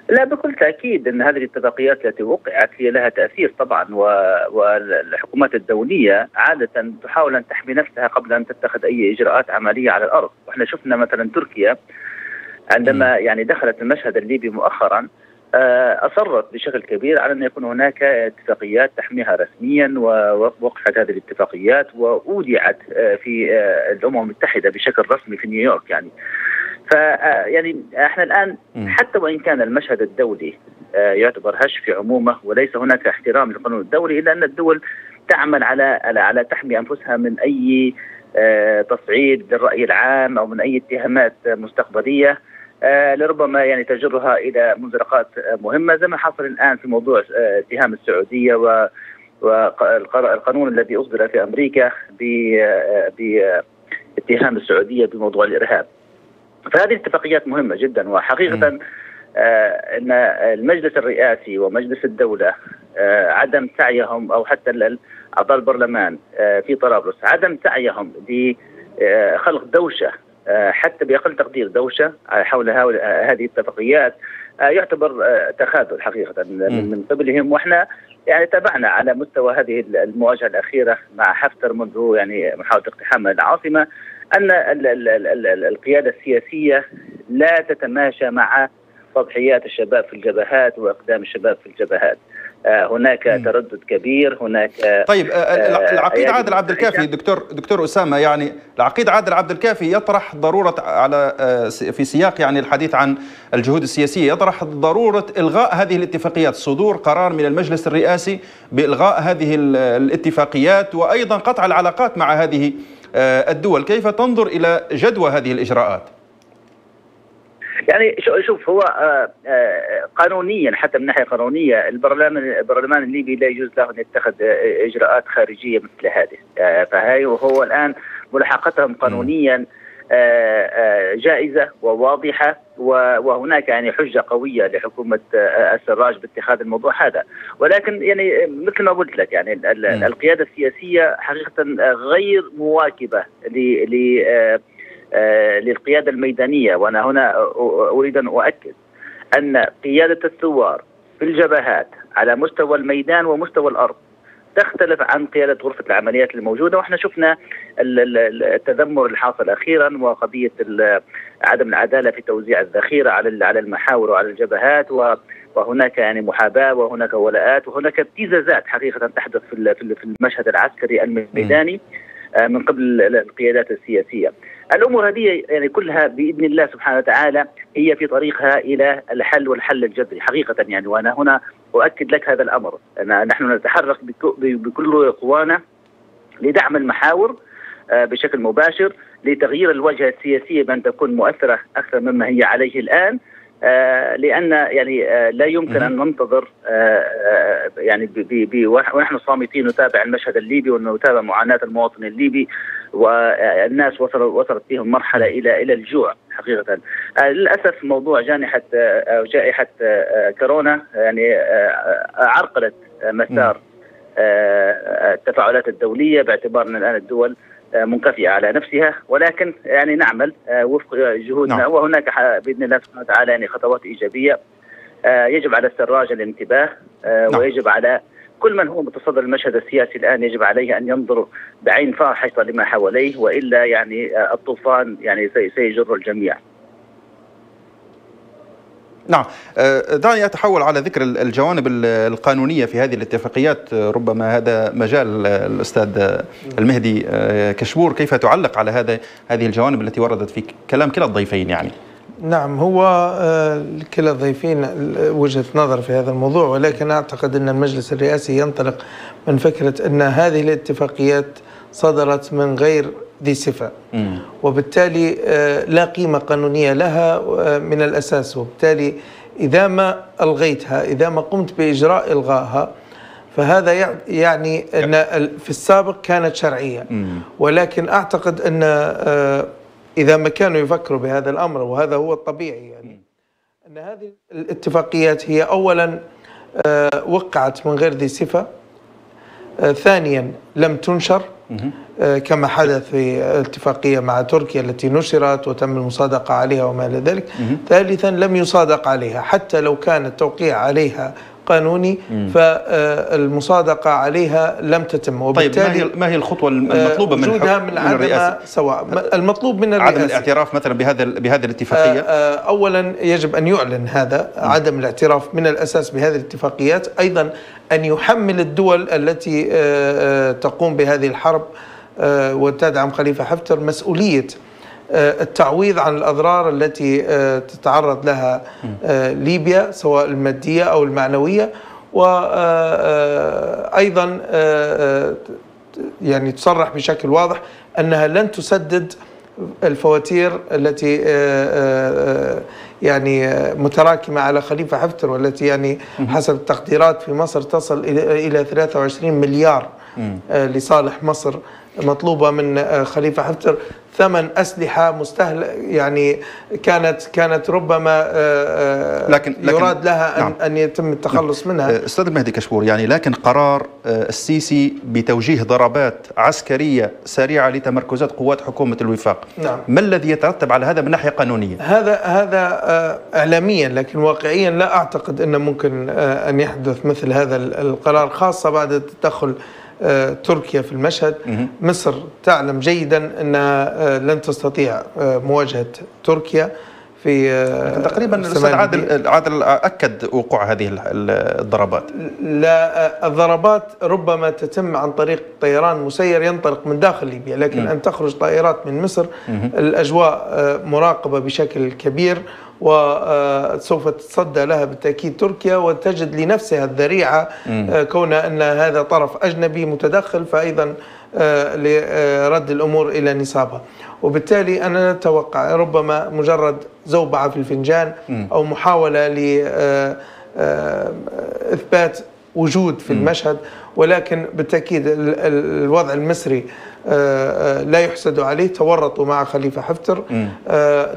لا بكل تأكيد أن هذه الاتفاقيات التي وقعت هي لها تأثير طبعا والحكومات الدولية عادة تحاول أن تحمي نفسها قبل أن تتخذ أي إجراءات عملية على الأرض، وإحنا شفنا مثلا تركيا عندما يعني دخلت المشهد الليبي مؤخرا أصرت بشكل كبير على أن يكون هناك اتفاقيات تحميها رسميا ووقفت هذه الاتفاقيات واودعت في الأمم المتحدة بشكل رسمي في نيويورك يعني. ف يعني إحنا الآن حتى وإن كان المشهد الدولي يعتبر هش في عمومه وليس هناك احترام للقانون الدولي إلا أن الدول تعمل على على على تحمي أنفسها من أي تصعيد للرأي العام أو من أي اتهامات مستقبلية. لربما يعني تجرها إلى منزلقات مهمة زي ما حصل الآن في موضوع اتهام السعودية و والقانون الذي أصدر في أمريكا باتهام السعودية بموضوع الإرهاب. فهذه اتفاقيات مهمة جدا وحقيقة آه إن المجلس الرئاسي ومجلس الدولة آه عدم سعيهم أو حتى أعضاء البرلمان آه في طرابلس عدم سعيهم لخلق دوشة حتى بأقل تقدير دوشة حول هذه الاتفاقيات يعتبر تخاذل حقيقة من قبلهم وإحنا يعني تابعنا على مستوى هذه المواجهة الأخيرة مع حفتر منذ يعني محاولة اقتحام العاصمة أن ال ال ال ال القيادة السياسية لا تتماشى مع تضحيات الشباب في الجبهات وإقدام الشباب في الجبهات. آه هناك. تردد كبير هناك طيب آه العقيد عادل عبد الكافي دكتور دكتور أسامة يعني العقيد عادل عبد الكافي يطرح ضرورة على آه في سياق يعني الحديث عن الجهود السياسية يطرح ضرورة إلغاء هذه الاتفاقيات صدور قرار من المجلس الرئاسي بإلغاء هذه الاتفاقيات وأيضا قطع العلاقات مع هذه الدول كيف تنظر إلى جدوى هذه الإجراءات؟ يعني شوف هو قانونيا حتى من ناحية قانونية البرلمان البرلمان الليبي لا يجوز له أن يتخذ إجراءات خارجية مثل هذه. فهي وهو الآن ملاحقتهم قانونيا جائزة وواضحة وهناك يعني حجة قوية لحكومة السراج باتخاذ الموضوع هذا. ولكن يعني مثل ما قلت لك يعني القيادة السياسية حقيقه غير مواكبة ل للقيادة الميدانية. وأنا هنا أريد أن أؤكد أن قيادة الثوار في الجبهات على مستوى الميدان ومستوى الأرض تختلف عن قيادة غرفة العمليات الموجودة. وإحنا شفنا التذمر الحاصل أخيرا وقضية عدم العدالة في توزيع الذخيرة على على المحاور وعلى الجبهات. وهناك يعني محاباة وهناك ولاءات وهناك ابتزازات حقيقة تحدث في المشهد العسكري الميداني من قبل القيادات السياسية. الأمور هذه يعني كلها بإذن الله سبحانه وتعالى هي في طريقها إلى الحل والحل الجذري حقيقة يعني. وأنا هنا أؤكد لك هذا الأمر. أنا نحن نتحرك بكل قوانا لدعم المحاور بشكل مباشر لتغيير الواجهه السياسية بأن تكون مؤثرة أكثر مما هي عليه الآن. آه لأن يعني آه لا يمكن أن ننتظر آه يعني بي بي ونحن صامتين نتابع المشهد الليبي ونتابع معاناة المواطن الليبي والناس وصلت وصلت بهم مرحلة إلى إلى الجوع حقيقة. للأسف موضوع جائحة جائحة كورونا يعني عرقلت مسار التفاعلات الدولية باعتبار ان الآن الدول منكفئه على نفسها ولكن يعني نعمل وفق جهودنا نعم. وهناك بإذن الله سبحانه وتعالى يعني خطوات إيجابية يجب على السراج الانتباه نعم. ويجب على كل من هو متصدر المشهد السياسي الآن يجب عليه أن ينظر بعين فاحصه لما حواليه وإلا يعني الطوفان يعني سيجر الجميع. نعم. دعني أتحول على ذكر الجوانب القانونية في هذه الاتفاقيات. ربما هذا مجال الأستاذ المهدي كشبور كيف تعلق على هذا هذه الجوانب التي وردت في كلام كلا الضيفين يعني؟ نعم هو كلا الضيفين وجهة نظر في هذا الموضوع ولكن أعتقد أن المجلس الرئاسي ينطلق من فكرة أن هذه الاتفاقيات صدرت من غير ذي صفة. وبالتالي لا قيمة قانونية لها من الأساس. وبالتالي إذا ما ألغيتها إذا ما قمت بإجراء إلغائها فهذا يعني أن في السابق كانت شرعية. ولكن أعتقد أن إذا ما كانوا يفكروا بهذا الأمر وهذا هو الطبيعي يعني أن هذه الاتفاقيات هي أولا وقعت من غير ذي صفة ثانيا لم تنشر. كما حدث في اتفاقية مع تركيا التي نشرت وتم المصادقة عليها وما إلى ذلك. ثالثا لم يصادق عليها حتى لو كان التوقيع عليها قانوني فالمصادقة عليها لم تتم. وبالتالي طيب ما هي ما هي الخطوة المطلوبة من, وجودها من, من الرئاسة؟ سواء. المطلوب من الرئاسة. عدم الاعتراف مثلا بهذا بهذه الاتفاقية؟ أولا يجب أن يعلن هذا عدم الاعتراف من الأساس بهذه الاتفاقيات. أيضا أن يحمل الدول التي تقوم بهذه الحرب وتدعم خليفة حفتر مسؤولية التعويض عن الأضرار التي تتعرض لها ليبيا سواء المادية أو المعنوية وأيضا يعني تصرح بشكل واضح أنها لن تسدد الفواتير التي يعني متراكمة على خليفة حفتر والتي يعني حسب التقديرات في مصر تصل إلى 23 مليار لصالح مصر. مطلوبة من خليفة حفتر ثمن أسلحة مستهل يعني كانت كانت ربما لكن, لكن يراد لها أن, نعم. أن يتم التخلص نعم. منها. أستاذ المهدي كشبور يعني لكن قرار السيسي بتوجيه ضربات عسكرية سريعة لتمركزات قوات حكومة الوفاق. نعم. ما الذي يترتب على هذا من ناحية قانونية؟ هذا هذا إعلاميا لكن واقعيا لا أعتقد أن ممكن أن يحدث مثل هذا القرار خاصة بعد التدخل تركيا في المشهد. مصر تعلم جيدا انها لن تستطيع مواجهة تركيا. في تقريبا الأستاذ عادل عادل أكد وقوع هذه الضربات لا الضربات ربما تتم عن طريق طيران مسير ينطلق من داخل ليبيا لكن م. أن تخرج طائرات من مصر م. الأجواء مراقبة بشكل كبير وسوف تتصدى لها بالتأكيد تركيا وتجد لنفسها الذريعة كون أن هذا طرف أجنبي متدخل فأيضا لرد الأمور إلى نصابها وبالتالي أنا أتوقع ربما مجرد زوبعة في الفنجان أو محاولة لإثبات وجود في المشهد ولكن بالتأكيد الوضع المصري لا يحسد عليه. تورطوا مع خليفة حفتر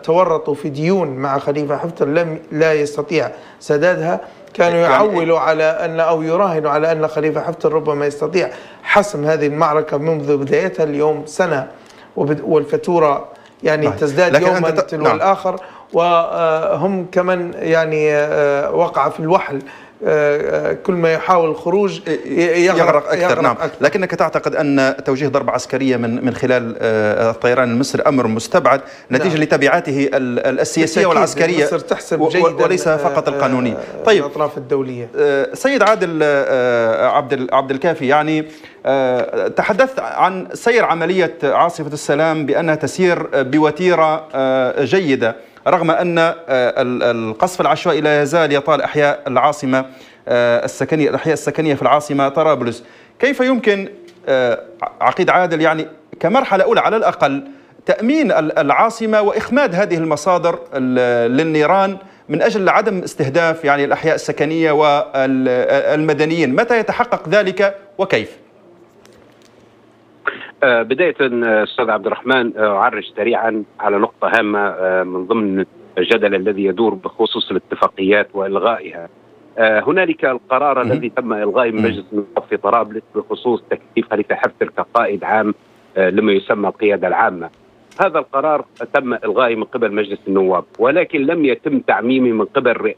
تورطوا في ديون مع خليفة حفتر لم لا يستطيع سدادها. كانوا يعولوا على أن أو يراهنوا على أن خليفة حفتر ربما يستطيع حسم هذه المعركة منذ بدايتها اليوم سنة والفاتورة يعني طيب. تزداد يوما تلو نعم. الآخر وهم كمان يعني وقع في الوحل كل ما يحاول الخروج يغرق, يغرق أكثر يغرق نعم. أكثر. لكنك تعتقد أن توجيه ضربة عسكرية من من خلال الطيران المصري أمر مستبعد نتيجة نعم. لتبعاته السياسية والعسكرية. مصر تحسب جيدا وليس فقط القانونية. طيب. الأطراف الدولية. سيد عادل عبد عبد الكافي يعني تحدثت عن سير عملية عاصفة السلام بأنها تسير بوتيرة جيدة. رغم أن القصف العشوائي لا يزال يطال أحياء العاصمة السكنية الأحياء السكنية في العاصمة طرابلس كيف يمكن عقيد عادل يعني كمرحلة أولى على الأقل تأمين العاصمة وإخماد هذه المصادر للنيران من أجل عدم استهداف يعني الأحياء السكنية والمدنيين، متى يتحقق ذلك وكيف؟ آه، بداية أستاذ عبد الرحمن آه، أعرج سريعا على نقطة هامة آه، من ضمن الجدل الذي يدور بخصوص الاتفاقيات وإلغائها. هنالك القرار الذي تم من مجلس النواب في طرابلس بخصوص تكليف خليفه حفتر كقائد عام لما يسمى القيادة العامة. هذا القرار تم إلغائه من قبل مجلس النواب ولكن لم يتم تعميمه من قبل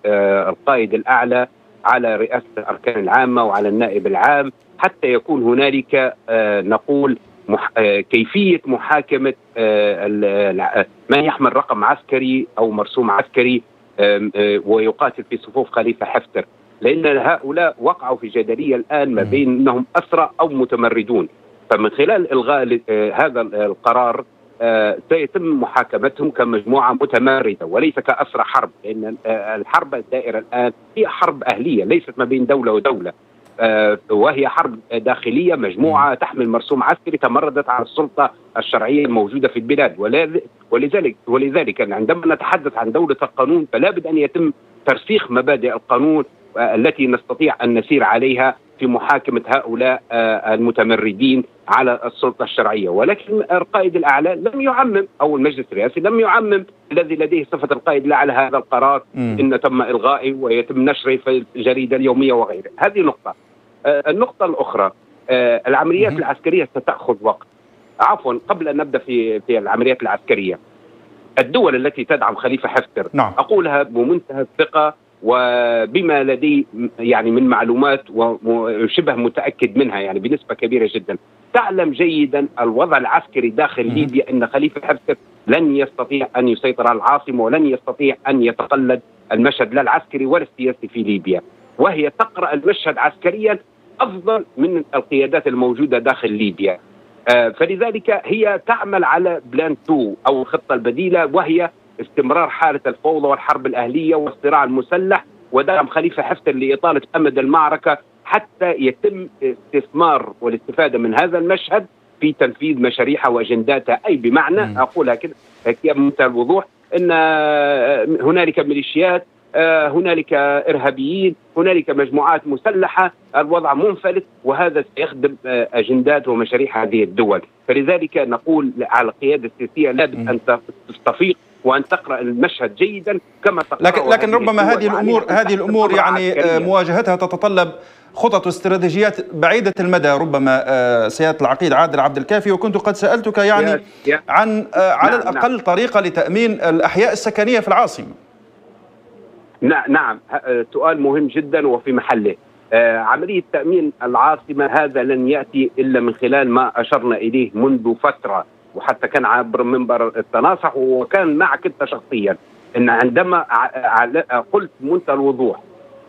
القائد الأعلى على رئاسة الأركان العامة وعلى النائب العام حتى يكون هنالك نقول مح... آه، كيفية محاكمة آه، من يحمل رقم عسكري أو مرسوم عسكري آه، ويقاتل في صفوف خليفة حفتر. لأن هؤلاء وقعوا في جدلية الآن ما بين إنهم أسرى أو متمردون. فمن خلال إلغاء هذا القرار سيتم محاكمتهم كمجموعة متمردة وليس كأسرى حرب. لأن الحرب الدائرة الآن هي حرب أهلية ليست ما بين دولة ودولة. وهي حرب داخلية مجموعة تحمل مرسوم عسكري تمردت على السلطة الشرعية الموجودة في البلاد. ولذلك ولذلك عندما نتحدث عن دولة القانون فلا بد أن يتم ترسيخ مبادئ القانون آه، التي نستطيع أن نسير عليها في محاكمة هؤلاء آه، المتمردين على السلطة الشرعية، ولكن القائد الأعلى لم يعمم أو المجلس الرئاسي لم يعمم الذي لديه صفة القائد الأعلى هذا القرار. م. إن تم إلغائه ويتم نشره في الجريدة اليومية وغيره، هذه نقطة. آه، النقطة الأخرى آه، العمليات م. العسكرية ستأخذ وقت. عفوا قبل أن نبدأ في في العمليات العسكرية الدول التي تدعم خليفة حفتر نعم. أقولها بمنتهى الثقة وبما لدي يعني من معلومات وشبه متأكد منها يعني بنسبة كبيرة جدا تعلم جيدا الوضع العسكري داخل ليبيا إن خليفة حفتر لن يستطيع أن يسيطر على العاصمة ولن يستطيع أن يتقلد المشهد لا العسكري ولا السياسي في ليبيا وهي تقرأ المشهد عسكريا أفضل من القيادات الموجودة داخل ليبيا. آه، فلذلك هي تعمل على بلان 2 أو الخطة البديلة وهي استمرار حالة الفوضى والحرب الأهلية والصراع المسلح ودعم خليفة حفتر لإطالة أمد المعركة حتى يتم استثمار والاستفادة من هذا المشهد في تنفيذ مشاريعها وأجنداتها. أي بمعنى؟ أقولها كده بمنتهى الوضوح. إن هنالك ميليشيات هنالك إرهابيين هنالك مجموعات مسلحة الوضع منفلت وهذا سيخدم أجندات ومشاريع هذه الدول. فلذلك نقول على القيادة السياسية لابد أن تستفيق وأن تقرأ المشهد جيدا كما تقرأ لكن لكن ربما هذه الأمور هذه الأمور يعني آه، مواجهتها تتطلب خطط واستراتيجيات بعيدة المدى ربما آه، سيادة العقيد عادل عبد الكافي. وكنت قد سألتك يعني عن آه، على نعم الأقل نعم. طريقة لتأمين الأحياء السكنية في العاصمة. نعم نعم سؤال مهم جدا وفي محله. عملية تأمين العاصمة هذا لن يأتي إلا من خلال ما أشرنا إليه منذ فترة وحتى كان عبر منبر التناصح وكان معك أنت شخصيا. إن عندما قلت بمنتهى الوضوح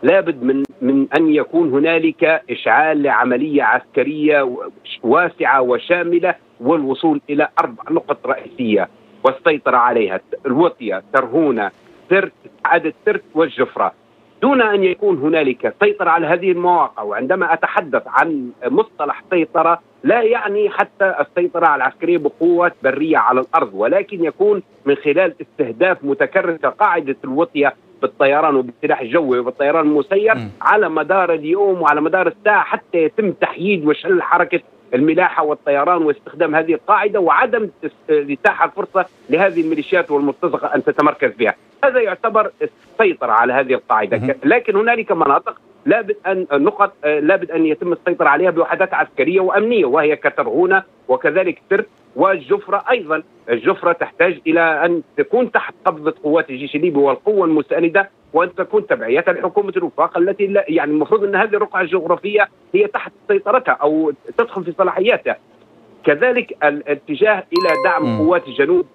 لابد من من أن يكون هنالك إشعال لعملية عسكرية واسعة وشاملة والوصول إلى أربع نقط رئيسية والسيطرة عليها. الوطية ترهونة سرت عدد سرت والجفرة. دون أن يكون هنالك سيطرة على هذه المواقع وعندما أتحدث عن مصطلح سيطرة لا يعني حتى السيطرة على العسكرية بقوة برية على الأرض ولكن يكون من خلال استهداف متكرر كقاعدة الوطية بالطيران وبالسلاح الجوي وبالطيران المسير على مدار اليوم وعلى مدار الساعة حتى يتم تحييد وشل حركة الملاحة والطيران واستخدام هذه القاعدة وعدم اتاح الفرصة لهذه الميليشيات والمرتزقة أن تتمركز بها، هذا يعتبر السيطرة على هذه القاعدة، لكن هنالك مناطق لابد ان نقط لابد أن يتم السيطرة عليها بوحدات عسكرية وأمنية وهي كترغونه وكذلك سرت والجفرة أيضا. الجفرة تحتاج إلى أن تكون تحت قبضة قوات الجيش الليبي والقوة المساندة وأن تكون تبعية لحكومة الوفاق التي يعني المفروض أن هذه الرقعة الجغرافية هي تحت سيطرتها أو تدخل في صلاحياتها. كذلك الاتجاه إلى دعم قوات الجنوب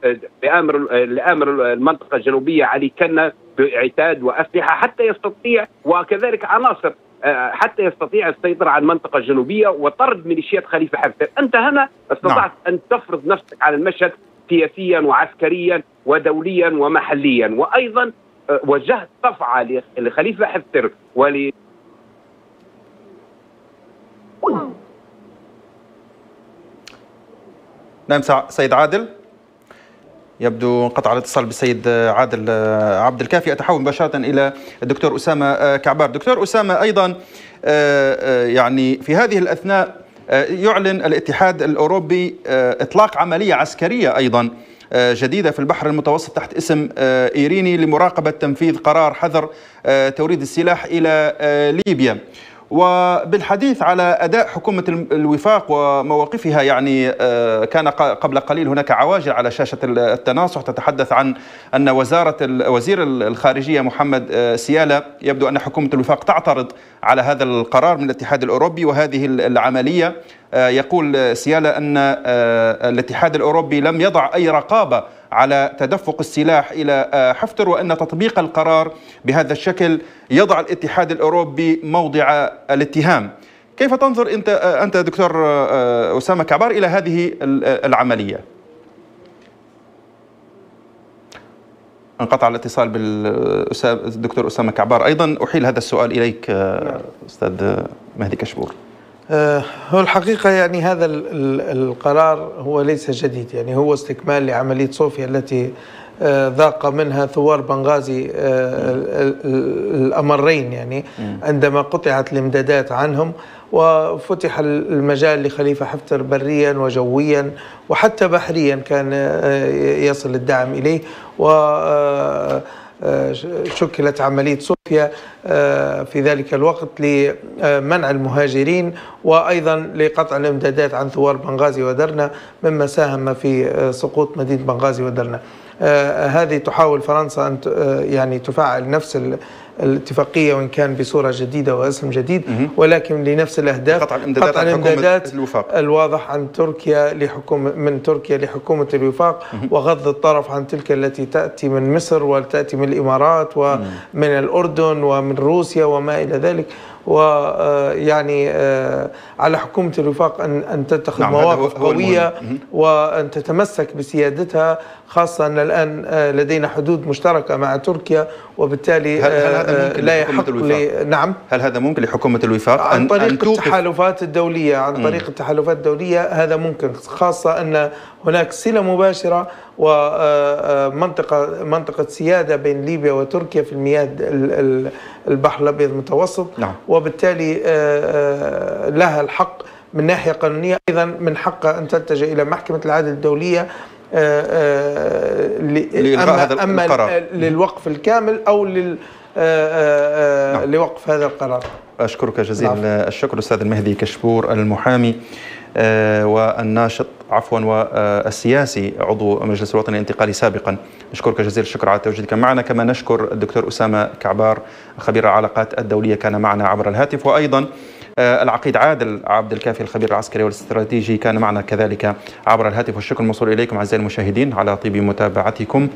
بأمر لأمر المنطقة الجنوبية علي كنا بإعتاد وأسلحة حتى يستطيع وكذلك عناصر آه، حتى يستطيع السيطرة على المنطقة الجنوبية وطرد ميليشيات خليفة حفتر أنت هنا استطعت نعم. أن تفرض نفسك على المشهد سياسيا وعسكريا ودوليا ومحليا وأيضا آه، وجهت صفعة لخليفة حفتر ول نعم سيد عادل. يبدو انقطع الاتصال بالسيد عادل عبد الكافي. أتحول مباشرة إلى الدكتور أسامة كعبار. دكتور أسامة أيضا يعني في هذه الأثناء يعلن الاتحاد الأوروبي إطلاق عملية عسكرية أيضا جديدة في البحر المتوسط تحت اسم إيريني لمراقبة تنفيذ قرار حظر توريد السلاح إلى ليبيا. وبالحديث على أداء حكومة الوفاق ومواقفها يعني كان قبل قليل هناك عواجل على شاشة التناصح. تتحدث عن أن وزارة وزير الخارجية محمد سيالة يبدو أن حكومة الوفاق تعترض على هذا القرار من الاتحاد الأوروبي وهذه العملية. يقول سيالة أن الاتحاد الأوروبي لم يضع أي رقابة على تدفق السلاح إلى حفتر وأن تطبيق القرار بهذا الشكل يضع الاتحاد الأوروبي موضع الاتهام. كيف تنظر أنت أنت دكتور أسامة كعبار إلى هذه العملية؟ أنقطع الاتصال بالدكتور أسامة كعبار أيضا أحيل هذا السؤال إليك أستاذ مهدي كشبور. هو الحقيقة يعني هذا القرار هو ليس جديد. يعني هو استكمال لعملية صوفيا التي ذاق منها ثوار بنغازي الأمرين. يعني عندما قطعت الامدادات عنهم وفتح المجال لخليفة حفتر بريا وجويا وحتى بحريا كان يصل الدعم إليه. و شكلت عملية صوفيا في ذلك الوقت لمنع المهاجرين وأيضا لقطع الإمدادات عن ثوار بنغازي ودرنا مما ساهم في سقوط مدينة بنغازي ودرنا. هذه تحاول فرنسا أن يعني تفعل نفس الاتفاقية وإن كان بصورة جديدة واسم جديد ولكن لنفس الأهداف قطع الإمدادات, قطع الإمدادات الوفاق. الواضح عن تركيا لحكومة من تركيا لحكومة الوفاق وغض الطرف عن تلك التي تأتي من مصر وتأتي من الإمارات ومن الأردن ومن روسيا وما إلى ذلك. ويعني على حكومة الوفاق أن أن تتخذ نعم مواقف قوية وأن تتمسك بسيادتها خاصة أن الآن لدينا حدود مشتركة مع تركيا وبالتالي هل, هل هذا ممكن لا يحق لي نعم. هل هذا ممكن لحكومة الوفاق عن طريق أن التحالفات الدولية عن طريق التحالفات الدولية هذا ممكن خاصة أن هناك صلة مباشرة ومنطقة منطقة سيادة بين ليبيا وتركيا في المياه البحر الأبيض المتوسط نعم. وبالتالي لها الحق من ناحية قانونية أيضا من حقها أن تتجه إلى محكمة العدل الدولية أما, هذا القرار. للوقف الكامل أو لل نعم. لوقف هذا القرار أشكرك جزيل نعم. الشكر أستاذ المهدي كشبور المحامي والناشط عفوا والسياسي عضو المجلس الوطني الانتقالي سابقا. نشكرك جزيل الشكر على تواجدك معنا. كما نشكر الدكتور أسامة كعبار خبير العلاقات الدولية كان معنا عبر الهاتف. وأيضا العقيد عادل عبد الكافي الخبير العسكري والاستراتيجي كان معنا كذلك عبر الهاتف. والشكر الموصول إليكم أعزائي المشاهدين على طيب متابعتكم.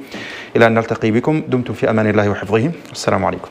إلى أن نلتقي بكم. دمتم في أمان الله وحفظه. السلام عليكم.